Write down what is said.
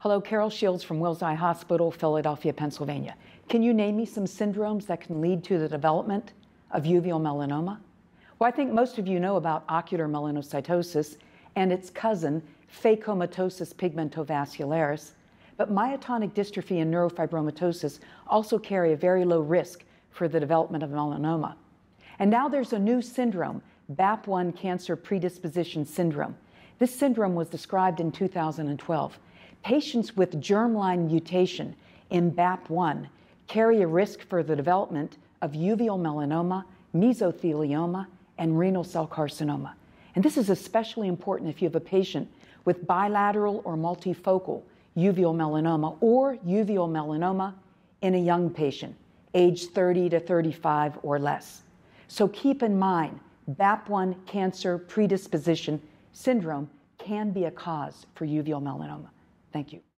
Hello, Carol Shields from Wills Eye Hospital, Philadelphia, Pennsylvania. Can you name me some syndromes that can lead to the development of uveal melanoma? Well, I think most of you know about ocular melanocytosis and its cousin, phacomatosis pigmentovascularis, but myotonic dystrophy and neurofibromatosis also carry a very low risk for the development of melanoma. And now there's a new syndrome, BAP1 cancer predisposition syndrome. This syndrome was described in 2012. Patients with germline mutation in BAP1 carry a risk for the development of uveal melanoma, mesothelioma, and renal cell carcinoma. And this is especially important if you have a patient with bilateral or multifocal uveal melanoma or uveal melanoma in a young patient, age 30 to 35 or less. So keep in mind, BAP1 cancer predisposition syndrome can be a cause for uveal melanoma. Thank you.